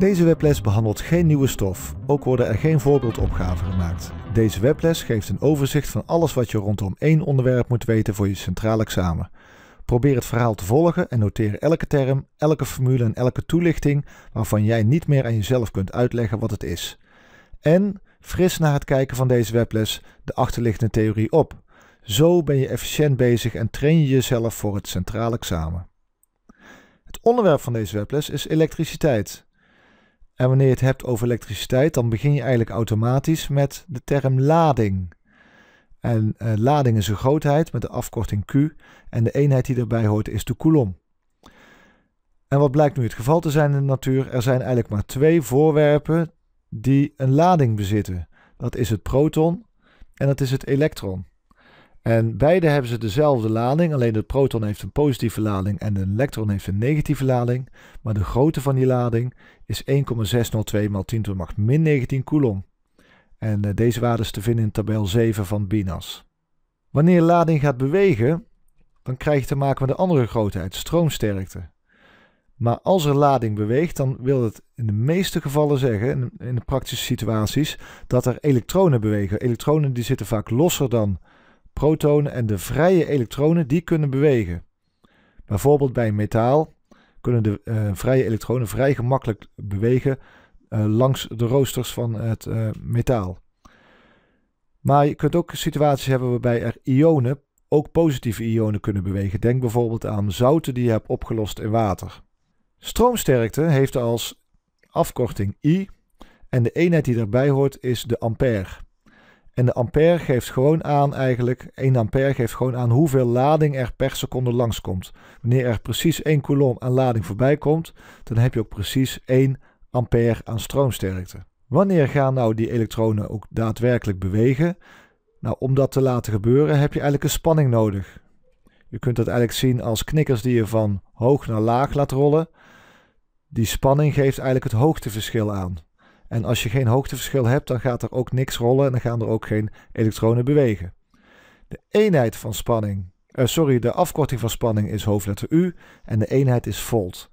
Deze webles behandelt geen nieuwe stof, ook worden er geen voorbeeldopgaven gemaakt. Deze webles geeft een overzicht van alles wat je rondom één onderwerp moet weten voor je centraal examen. Probeer het verhaal te volgen en noteer elke term, elke formule en elke toelichting waarvan jij niet meer aan jezelf kunt uitleggen wat het is. En fris na het kijken van deze webles de achterliggende theorie op. Zo ben je efficiënt bezig en train je jezelf voor het centraal examen. Het onderwerp van deze webles is elektriciteit. En wanneer je het hebt over elektriciteit, dan begin je eigenlijk automatisch met de term lading. En uh, lading is een grootheid met de afkorting Q en de eenheid die daarbij hoort is de coulomb. En wat blijkt nu het geval te zijn in de natuur? Er zijn eigenlijk maar twee voorwerpen die een lading bezitten. Dat is het proton en dat is het elektron. En beide hebben ze dezelfde lading, alleen de proton heeft een positieve lading en de elektron heeft een negatieve lading. Maar de grootte van die lading is 1,602 x 10 to de macht min 19 coulomb. En uh, deze waarde is te vinden in tabel 7 van BINAS. Wanneer lading gaat bewegen, dan krijg je te maken met een andere grootheid, stroomsterkte. Maar als er lading beweegt, dan wil het in de meeste gevallen zeggen, in de praktische situaties, dat er elektronen bewegen. Elektronen die zitten vaak losser dan protonen en de vrije elektronen die kunnen bewegen. Bijvoorbeeld bij metaal kunnen de uh, vrije elektronen vrij gemakkelijk bewegen uh, langs de roosters van het uh, metaal. Maar je kunt ook situaties hebben waarbij er ionen, ook positieve ionen kunnen bewegen. Denk bijvoorbeeld aan zouten die je hebt opgelost in water. Stroomsterkte heeft als afkorting I en de eenheid die daarbij hoort is de ampère. En de ampère geeft gewoon aan eigenlijk, 1 ampère geeft gewoon aan hoeveel lading er per seconde langskomt. Wanneer er precies 1 coulomb aan lading voorbij komt, dan heb je ook precies 1 ampère aan stroomsterkte. Wanneer gaan nou die elektronen ook daadwerkelijk bewegen? Nou, om dat te laten gebeuren heb je eigenlijk een spanning nodig. Je kunt dat eigenlijk zien als knikkers die je van hoog naar laag laat rollen. Die spanning geeft eigenlijk het hoogteverschil aan. En als je geen hoogteverschil hebt, dan gaat er ook niks rollen en dan gaan er ook geen elektronen bewegen. De eenheid van spanning, uh, sorry, de afkorting van spanning is hoofdletter U en de eenheid is volt.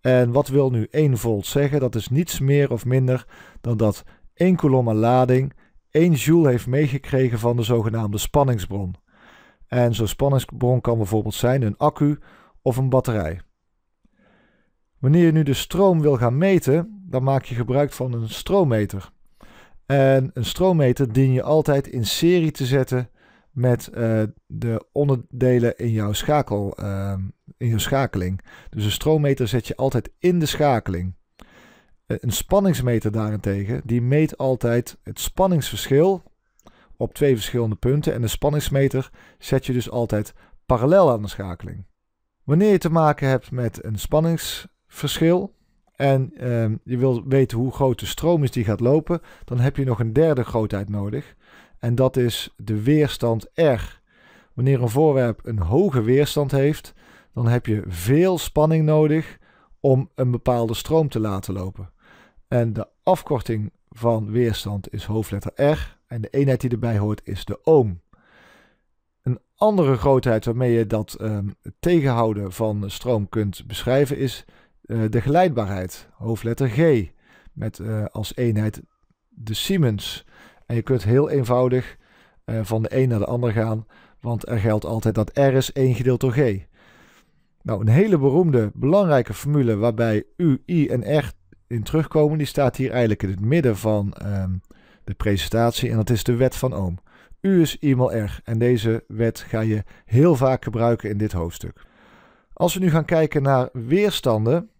En wat wil nu 1 volt zeggen? Dat is niets meer of minder dan dat 1 coulomb aan lading 1 joule heeft meegekregen van de zogenaamde spanningsbron. En zo'n spanningsbron kan bijvoorbeeld zijn een accu of een batterij. Wanneer je nu de stroom wil gaan meten, dan maak je gebruik van een stroommeter. En een stroommeter dien je altijd in serie te zetten met uh, de onderdelen in jouw, schakel, uh, in jouw schakeling. Dus een stroommeter zet je altijd in de schakeling. Uh, een spanningsmeter daarentegen, die meet altijd het spanningsverschil op twee verschillende punten. En de spanningsmeter zet je dus altijd parallel aan de schakeling. Wanneer je te maken hebt met een spanningsverschil en ehm, je wil weten hoe groot de stroom is die gaat lopen, dan heb je nog een derde grootheid nodig. En dat is de weerstand R. Wanneer een voorwerp een hoge weerstand heeft, dan heb je veel spanning nodig om een bepaalde stroom te laten lopen. En de afkorting van weerstand is hoofdletter R en de eenheid die erbij hoort is de ohm. Een andere grootheid waarmee je dat um, tegenhouden van stroom kunt beschrijven is de geleidbaarheid, hoofdletter G, met uh, als eenheid de Siemens. En je kunt heel eenvoudig uh, van de een naar de ander gaan, want er geldt altijd dat R is 1 gedeeld door G. Nou, een hele beroemde, belangrijke formule waarbij U, I en R in terugkomen, die staat hier eigenlijk in het midden van um, de presentatie en dat is de wet van Ohm. U is I mal R en deze wet ga je heel vaak gebruiken in dit hoofdstuk. Als we nu gaan kijken naar weerstanden,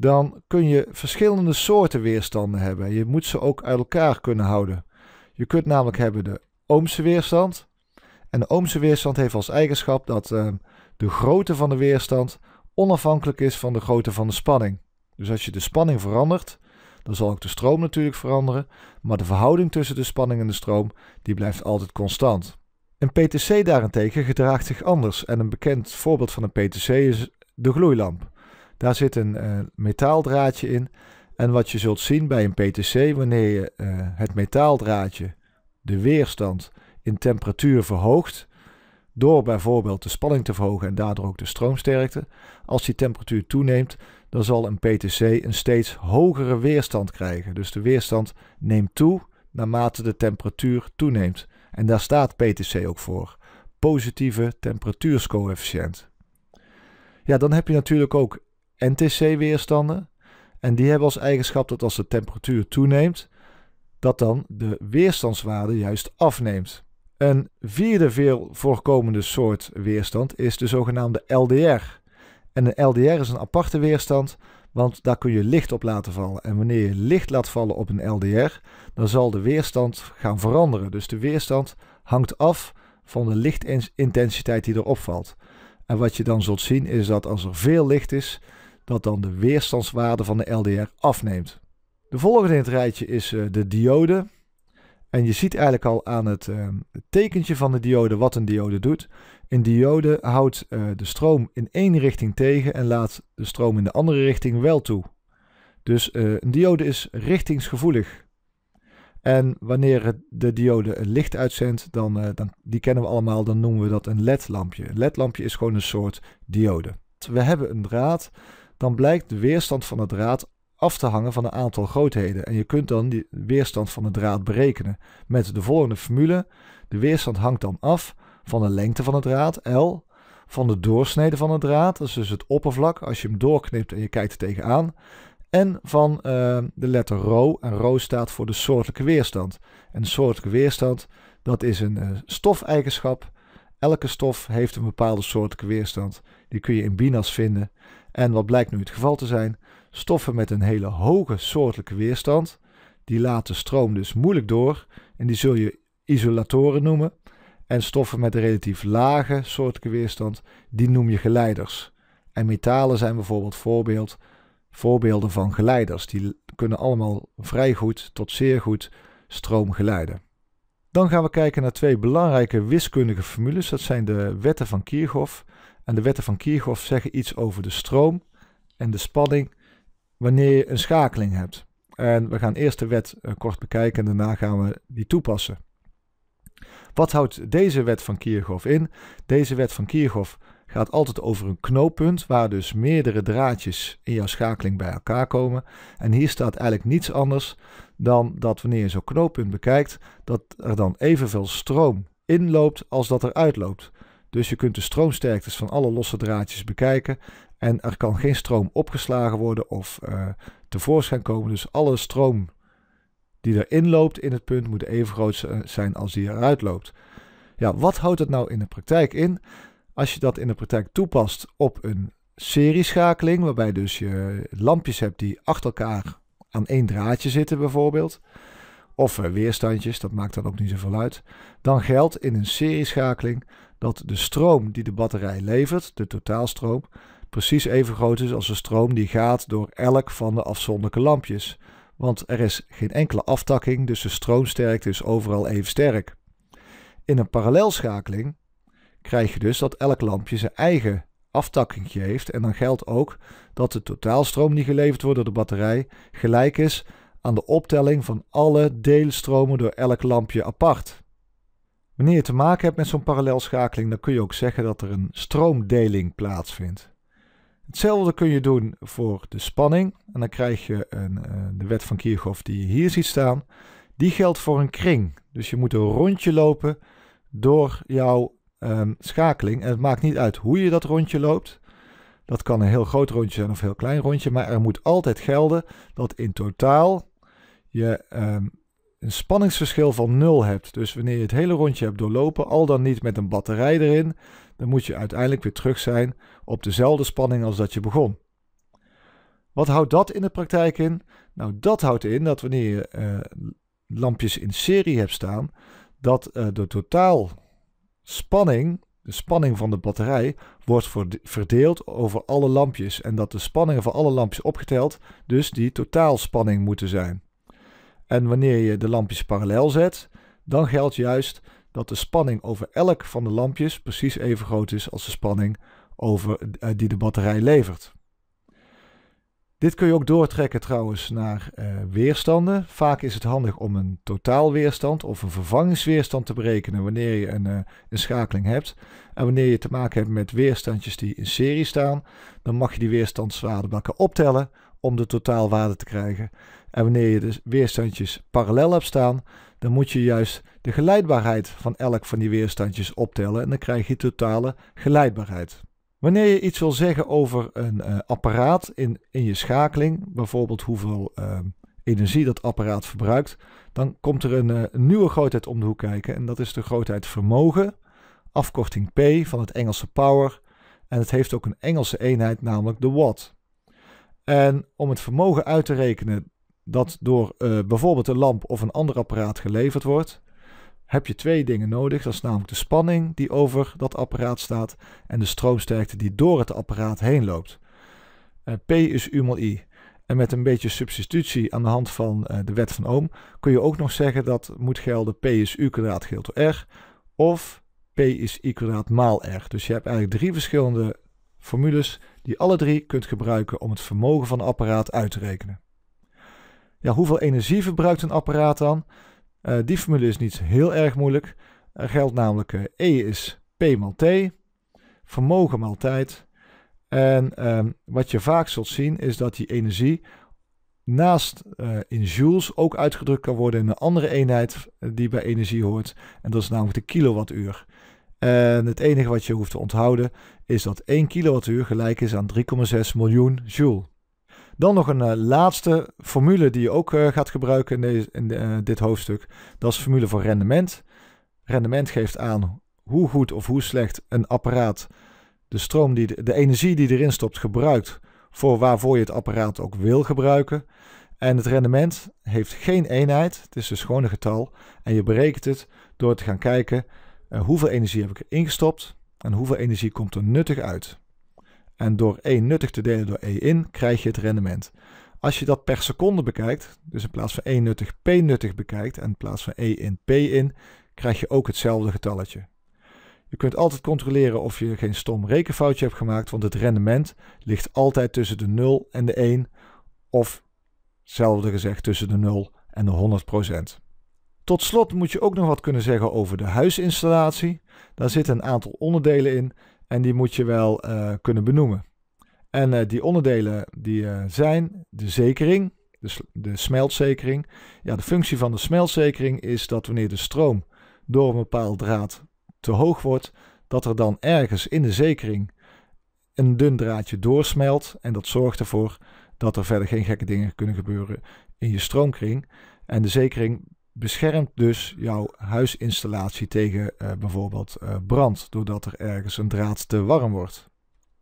dan kun je verschillende soorten weerstanden hebben. Je moet ze ook uit elkaar kunnen houden. Je kunt namelijk hebben de Ohmse weerstand. En de Ohmse weerstand heeft als eigenschap dat uh, de grootte van de weerstand onafhankelijk is van de grootte van de spanning. Dus als je de spanning verandert, dan zal ook de stroom natuurlijk veranderen, maar de verhouding tussen de spanning en de stroom die blijft altijd constant. Een PTC daarentegen gedraagt zich anders en een bekend voorbeeld van een PTC is de gloeilamp. Daar zit een uh, metaaldraadje in en wat je zult zien bij een PTC, wanneer je uh, het metaaldraadje, de weerstand in temperatuur verhoogt, door bijvoorbeeld de spanning te verhogen en daardoor ook de stroomsterkte, als die temperatuur toeneemt, dan zal een PTC een steeds hogere weerstand krijgen. Dus de weerstand neemt toe naarmate de temperatuur toeneemt. En daar staat PTC ook voor. Positieve temperatuurscoëfficiënt. Ja, dan heb je natuurlijk ook NTC-weerstanden. En die hebben als eigenschap dat als de temperatuur toeneemt, dat dan de weerstandswaarde juist afneemt. Een vierde veel voorkomende soort weerstand is de zogenaamde LDR. En een LDR is een aparte weerstand, want daar kun je licht op laten vallen. En wanneer je licht laat vallen op een LDR, dan zal de weerstand gaan veranderen. Dus de weerstand hangt af van de lichtintensiteit die erop valt. En wat je dan zult zien is dat als er veel licht is, dat dan de weerstandswaarde van de LDR afneemt. De volgende in het rijtje is eh, de diode. En je ziet eigenlijk al aan het uh, tekentje van de diode wat een diode doet. Een diode houdt uh, de stroom in één richting tegen en laat de stroom in de andere richting wel toe. Dus een diode is richtingsgevoelig. En wanneer de diode licht uitzendt, dan, dan, die kennen we allemaal, dan noemen we dat een LED-lampje. Een LED-lampje is gewoon een soort diode. We hebben een draad, dan blijkt de weerstand van de draad af te hangen van een aantal grootheden. En je kunt dan die weerstand van de draad berekenen met de volgende formule. De weerstand hangt dan af van de lengte van de draad, L, van de doorsnede van de draad, dat is dus het oppervlak als je hem doorknipt en je kijkt er tegenaan, en van uh, de letter ρ. En ρ staat voor de soortelijke weerstand. En de soortelijke weerstand, dat is een uh, stofeigenschap. Elke stof heeft een bepaalde soortelijke weerstand. Die kun je in BINAS vinden. En wat blijkt nu het geval te zijn? Stoffen met een hele hoge soortelijke weerstand, die laten stroom dus moeilijk door en die zul je isolatoren noemen. En stoffen met een relatief lage soortelijke weerstand, die noem je geleiders. En metalen zijn bijvoorbeeld voorbeeld, voorbeelden van geleiders. Die kunnen allemaal vrij goed tot zeer goed stroom geleiden. Dan gaan we kijken naar twee belangrijke wiskundige formules. Dat zijn de wetten van Kirchhoff. En de wetten van Kirchhoff zeggen iets over de stroom en de spanning wanneer je een schakeling hebt. En we gaan eerst de wet uh, kort bekijken en daarna gaan we die toepassen. Wat houdt deze wet van Kirchhoff in? Deze wet van Kirchhoff gaat altijd over een knooppunt waar dus meerdere draadjes in jouw schakeling bij elkaar komen. En hier staat eigenlijk niets anders dan dat wanneer je zo'n knooppunt bekijkt, dat er dan evenveel stroom inloopt als dat er uitloopt. Dus je kunt de stroomsterktes van alle losse draadjes bekijken en er kan geen stroom opgeslagen worden of uh, tevoorschijn komen. Dus alle stroom die erin loopt in het punt moet even groot zijn als die eruit loopt. Ja, wat houdt het nou in de praktijk in? Als je dat in de praktijk toepast op een serieschakeling, waarbij dus je lampjes hebt die achter elkaar aan één draadje zitten bijvoorbeeld, of weerstandjes, dat maakt dan ook niet zoveel uit, dan geldt in een serieschakeling dat de stroom die de batterij levert, de totaalstroom, precies even groot is als de stroom die gaat door elk van de afzonderlijke lampjes. Want er is geen enkele aftakking, dus de stroomsterkte is overal even sterk. In een parallelschakeling krijg je dus dat elk lampje zijn eigen aftakkingje heeft. En dan geldt ook dat de totaalstroom die geleverd wordt door de batterij gelijk is aan de optelling van alle deelstromen door elk lampje apart. Wanneer je te maken hebt met zo'n parallelschakeling, dan kun je ook zeggen dat er een stroomdeling plaatsvindt. Hetzelfde kun je doen voor de spanning. En dan krijg je een, uh, de wet van Kirchhoff die je hier ziet staan. Die geldt voor een kring. Dus je moet een rondje lopen door jouw um, schakeling. En het maakt niet uit hoe je dat rondje loopt. Dat kan een heel groot rondje zijn of een heel klein rondje. Maar er moet altijd gelden dat in totaal je um, een spanningsverschil van 0 hebt. Dus wanneer je het hele rondje hebt doorlopen, al dan niet met een batterij erin, dan moet je uiteindelijk weer terug zijn op dezelfde spanning als dat je begon. Wat houdt dat in de praktijk in? Nou, dat houdt in dat wanneer je uh, lampjes in serie hebt staan, dat uh, de totaal spanning, de spanning van de batterij, wordt verdeeld over alle lampjes. En dat de spanningen van alle lampjes opgeteld dus die totaalspanning moeten zijn. En wanneer je de lampjes parallel zet, dan geldt juist dat de spanning over elk van de lampjes precies even groot is als de spanning over, uh, die de batterij levert. Dit kun je ook doortrekken trouwens naar uh, weerstanden. Vaak is het handig om een totaalweerstand of een vervangingsweerstand te berekenen wanneer je een, uh, een schakeling hebt. En wanneer je te maken hebt met weerstandjes die in serie staan, dan mag je die weerstandswaarden bij elkaar optellen om de totaalwaarde te krijgen. En wanneer je de weerstandjes parallel hebt staan, dan moet je juist de geleidbaarheid van elk van die weerstandjes optellen en dan krijg je totale geleidbaarheid. Wanneer je iets wil zeggen over een uh, apparaat in, in je schakeling, bijvoorbeeld hoeveel uh, energie dat apparaat verbruikt, dan komt er een, uh, een, nieuwe grootheid om de hoek kijken en dat is de grootheid vermogen, afkorting P van het Engelse power en het heeft ook een Engelse eenheid, namelijk de watt. En om het vermogen uit te rekenen dat door bijvoorbeeld een lamp of een ander apparaat geleverd wordt, heb je twee dingen nodig. Dat is namelijk de spanning die over dat apparaat staat en de stroomsterkte die door het apparaat heen loopt. Uh, P is U I. En met een beetje substitutie aan de hand van uh, de wet van Ohm kun je ook nog zeggen dat moet gelden P is U kwadraat gedeeld door R of P is I kwadraat maal R. Dus je hebt eigenlijk drie verschillende formules die alle drie kunt gebruiken om het vermogen van een apparaat uit te rekenen. Ja, hoeveel energie verbruikt een apparaat dan? Uh, die formule is niet heel erg moeilijk. Er geldt namelijk uh, E is P maal T, vermogen maal tijd. En uh, wat je vaak zult zien is dat die energie naast uh, in joules ook uitgedrukt kan worden in een andere eenheid die bij energie hoort. En dat is namelijk de kilowattuur. En het enige wat je hoeft te onthouden is dat 1 kilowattuur gelijk is aan 3,6 miljoen joule. Dan nog een uh, laatste formule die je ook uh, gaat gebruiken in, deze, in de, uh, dit hoofdstuk. Dat is de formule voor rendement. Rendement geeft aan hoe goed of hoe slecht een apparaat de stroom, die de, de energie die erin stopt, gebruikt voor waarvoor je het apparaat ook wil gebruiken. En het rendement heeft geen eenheid, het is dus gewoon een getal. En je berekent het door te gaan kijken hoeveel energie heb ik erin gestopt en hoeveel energie komt er nuttig uit. En door E nuttig te delen door E in, krijg je het rendement. Als je dat per seconde bekijkt, dus in plaats van E nuttig P nuttig bekijkt en in plaats van E in P in, krijg je ook hetzelfde getalletje. Je kunt altijd controleren of je geen stom rekenfoutje hebt gemaakt, want het rendement ligt altijd tussen de 0 en de 1, of hetzelfde gezegd tussen de 0 en de 100%. Tot slot moet je ook nog wat kunnen zeggen over de huisinstallatie. Daar zitten een aantal onderdelen in en die moet je wel uh, kunnen benoemen. En uh, die onderdelen die uh, zijn de zekering, de, de smeltzekering. Ja, de functie van de smeltzekering is dat wanneer de stroom door een bepaald draad te hoog wordt, dat er dan ergens in de zekering een dun draadje doorsmelt. En dat zorgt ervoor dat er verder geen gekke dingen kunnen gebeuren in je stroomkring. En de zekering beschermt dus jouw huisinstallatie tegen uh, bijvoorbeeld uh, brand, doordat er ergens een draad te warm wordt.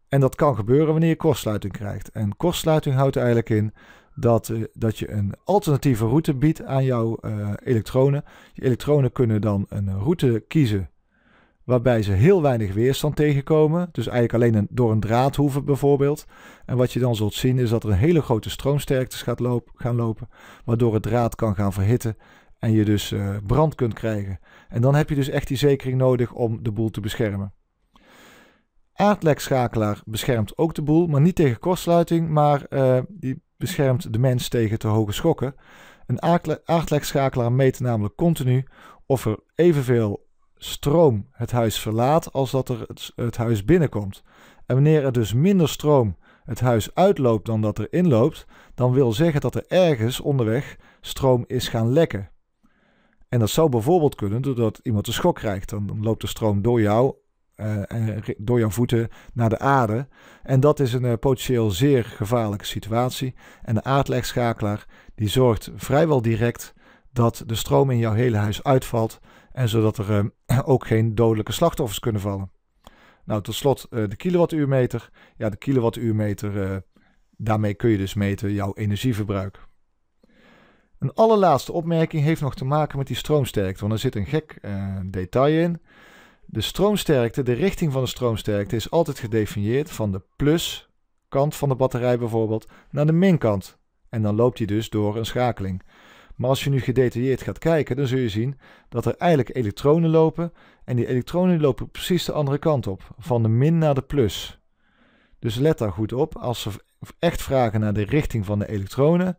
En dat kan gebeuren wanneer je kortsluiting krijgt. En kortsluiting houdt eigenlijk in dat, uh, dat je een alternatieve route biedt aan jouw elektronen. Je elektronen kunnen dan een route kiezen waarbij ze heel weinig weerstand tegenkomen. Dus eigenlijk alleen een, door een draad hoeven bijvoorbeeld. En wat je dan zult zien is dat er een hele grote stroomsterktes gaat gaan lopen, waardoor het draad kan gaan verhitten en je dus uh, brand kunt krijgen. En dan heb je dus echt die zekering nodig om de boel te beschermen. Aardlekschakelaar beschermt ook de boel, maar niet tegen kortsluiting, maar uh, die beschermt de mens tegen te hoge schokken. Een aardlekschakelaar meet namelijk continu of er evenveel stroom het huis verlaat als dat er het, het huis binnenkomt. En wanneer er dus minder stroom het huis uitloopt dan dat er inloopt, dan wil zeggen dat er ergens onderweg stroom is gaan lekken. En dat zou bijvoorbeeld kunnen doordat iemand een schok krijgt. Dan loopt de stroom door jou uh, en door jouw voeten naar de aarde. En dat is een uh, potentieel zeer gevaarlijke situatie. En de aardlegschakelaar die zorgt vrijwel direct dat de stroom in jouw hele huis uitvalt. En zodat er uh, ook geen dodelijke slachtoffers kunnen vallen. Nou, tot slot de kilowattuurmeter. Ja, de kilowattuurmeter, daarmee kun je dus meten jouw energieverbruik. Een allerlaatste opmerking heeft nog te maken met die stroomsterkte, want er zit een gek uh, detail in. De stroomsterkte, de richting van de stroomsterkte is altijd gedefinieerd van de pluskant van de batterij bijvoorbeeld naar de minkant. En dan loopt die dus door een schakeling. Maar als je nu gedetailleerd gaat kijken, dan zul je zien dat er eigenlijk elektronen lopen. En die elektronen lopen precies de andere kant op, van de min naar de plus. Dus let daar goed op. Als of echt vragen naar de richting van de elektronen,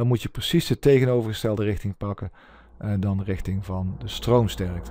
dan moet je precies de tegenovergestelde richting pakken uh, dan de richting van de stroomsterkte.